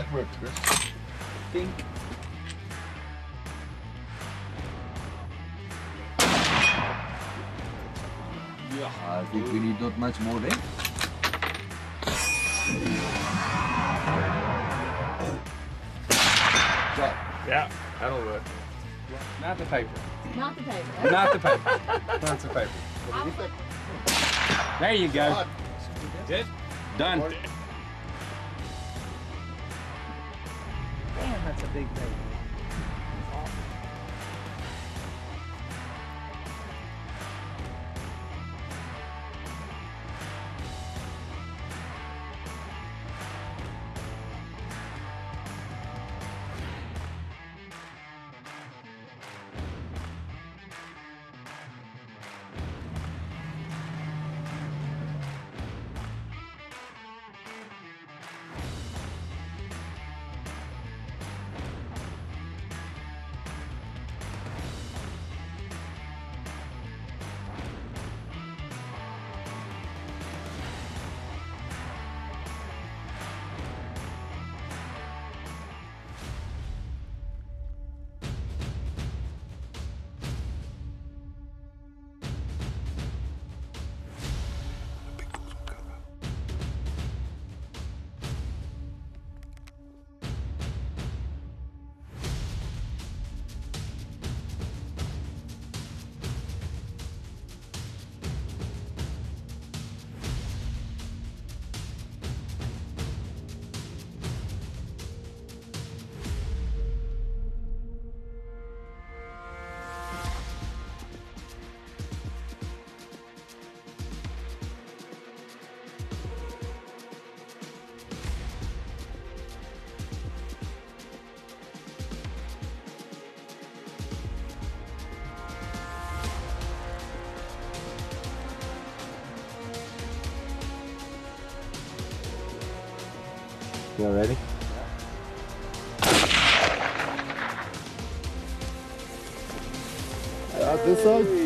that works, Chris. Ding. I think we need not much more then. Yeah, that'll work. Not the paper. Not the paper. Not the paper. Not the paper. There you go. Good. Done. that's a big baby. You ready? Got this one?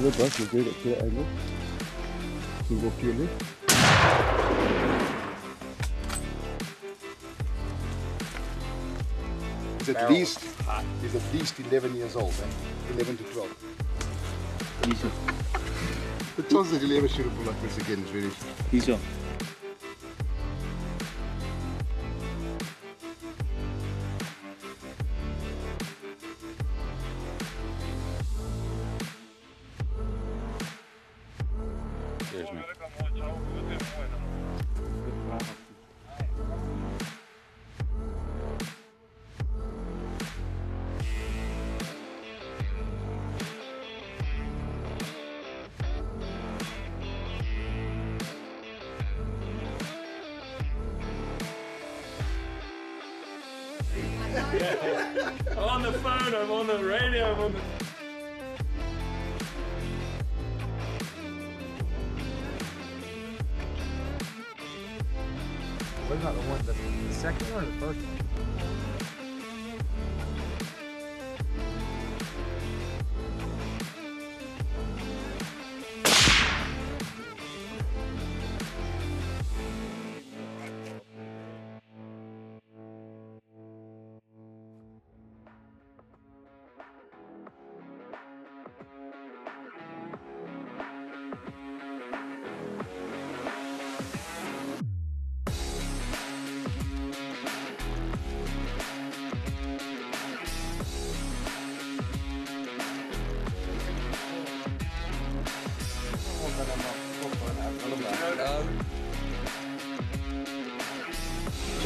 The bus, you're good at that angle. You go purely. He's at least he's at least 11 years old, eh? 11 to 12. Hierzo, The chances that you'll ever shoot a bull like this again is very hierzo. Cheers, What about the one, the, the second one or the first one?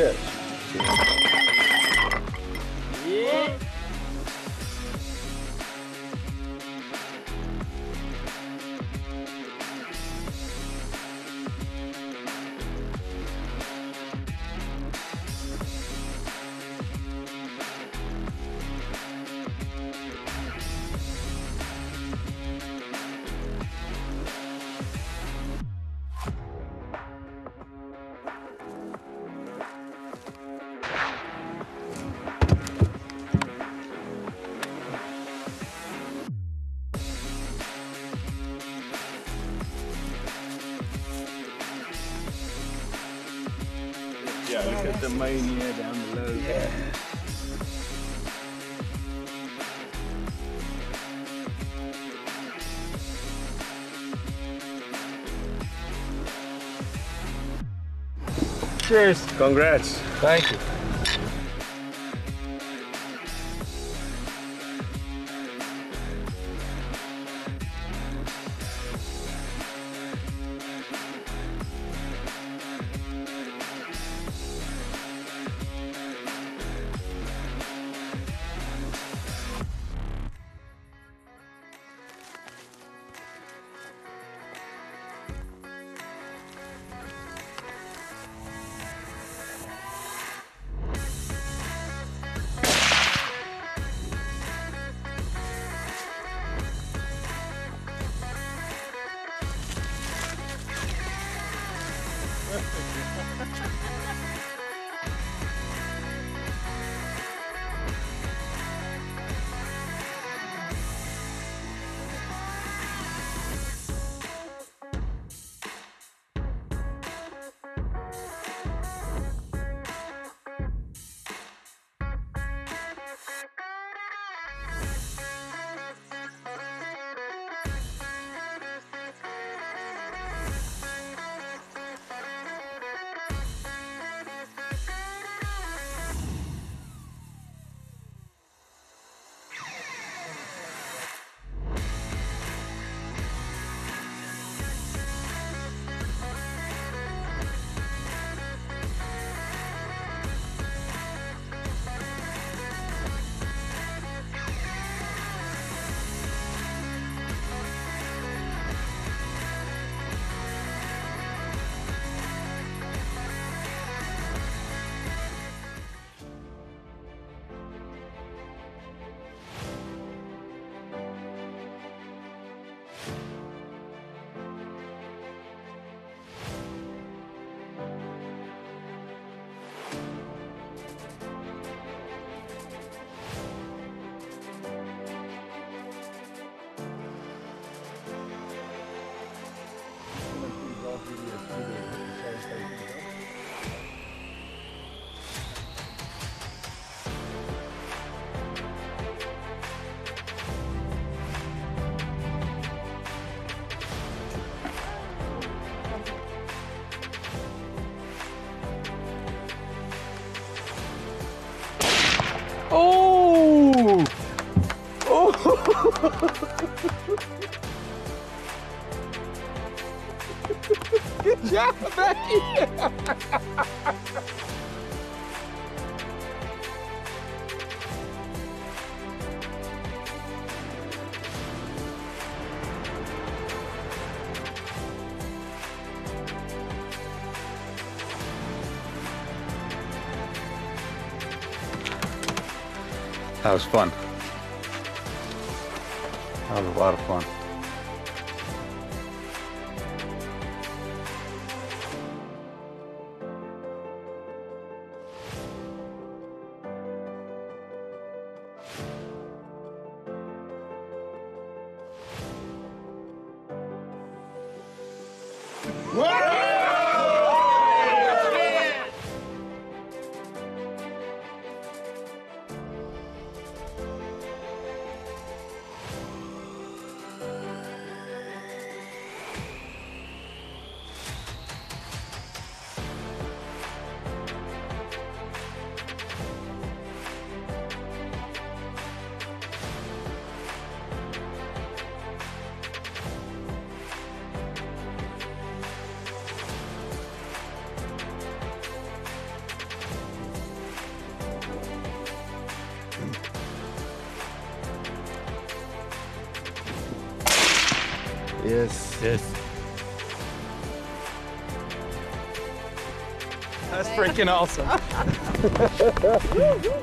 Catch. Yeah, look at the mania down below. Yeah. Cheers. Congrats. Thank you. Good job, Becky! That was fun. That was a lot of fun. Yes. Yes. That's freaking awesome.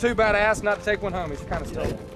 Too badass not to take one home. He's kind of stolen.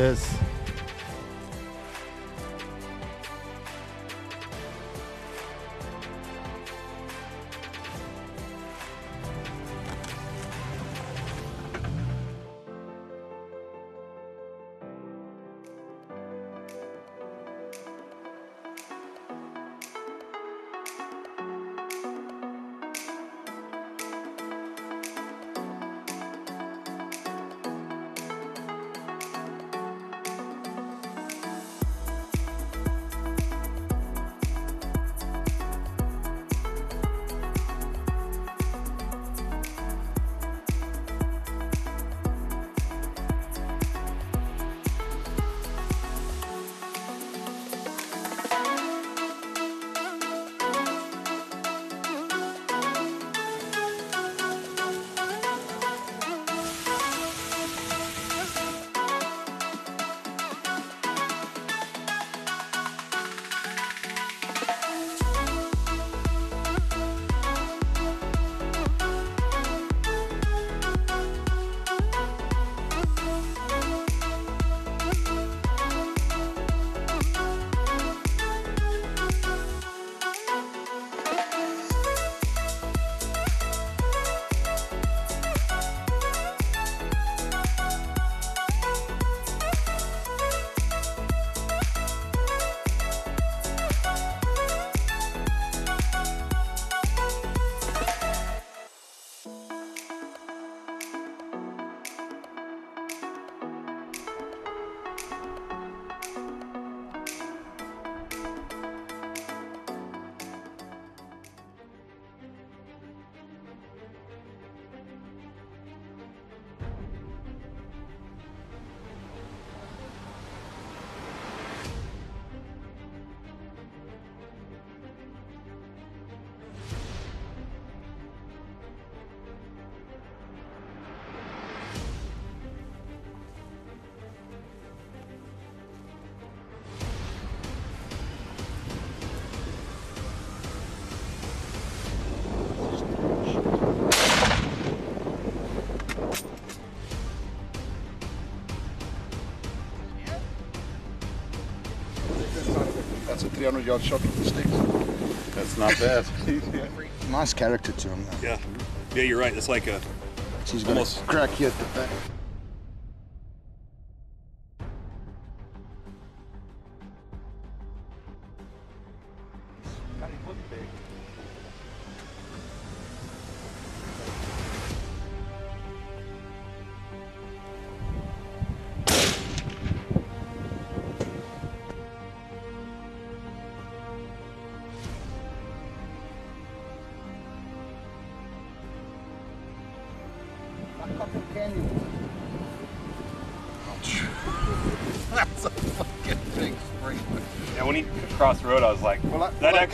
Yes. That's a 300 yard shot with the sticks. That's not bad. Nice character to him. though. Yeah. Yeah, you're right. It's like a He's got Almost- a crack here at the back. Was like, Well, I, that well, I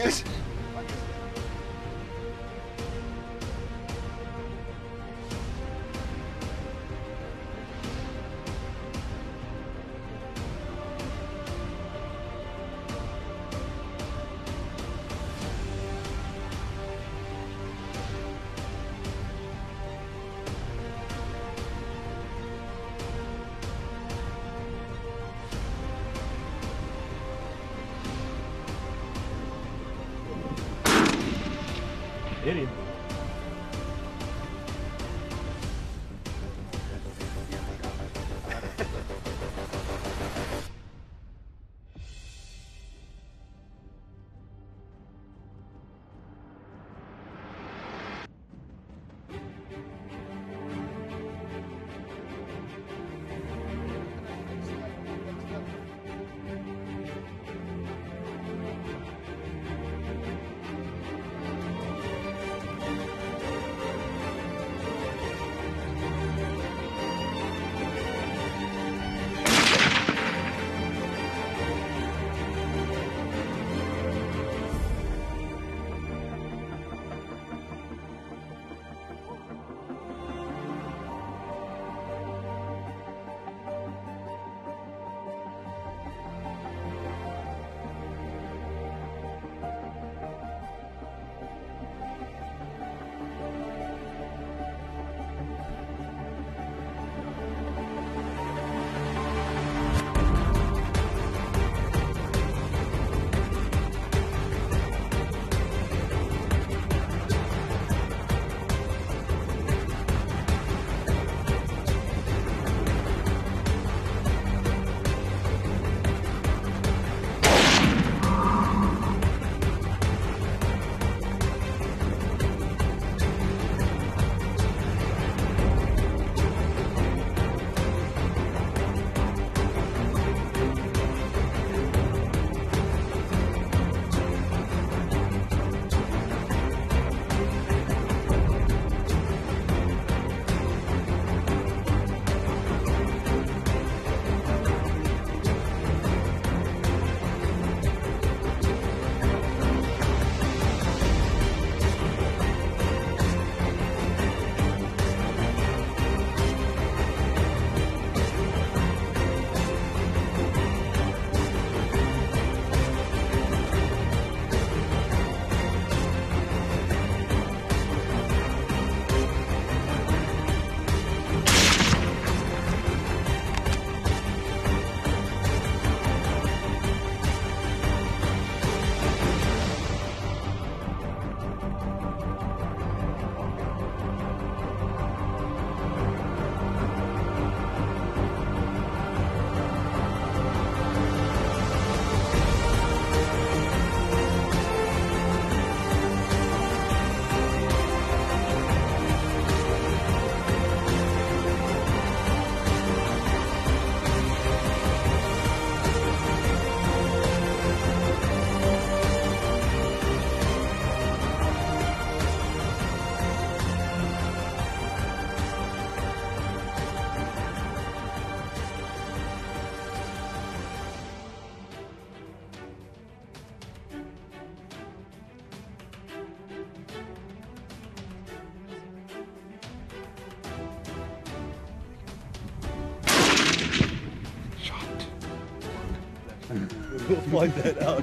We'll that out.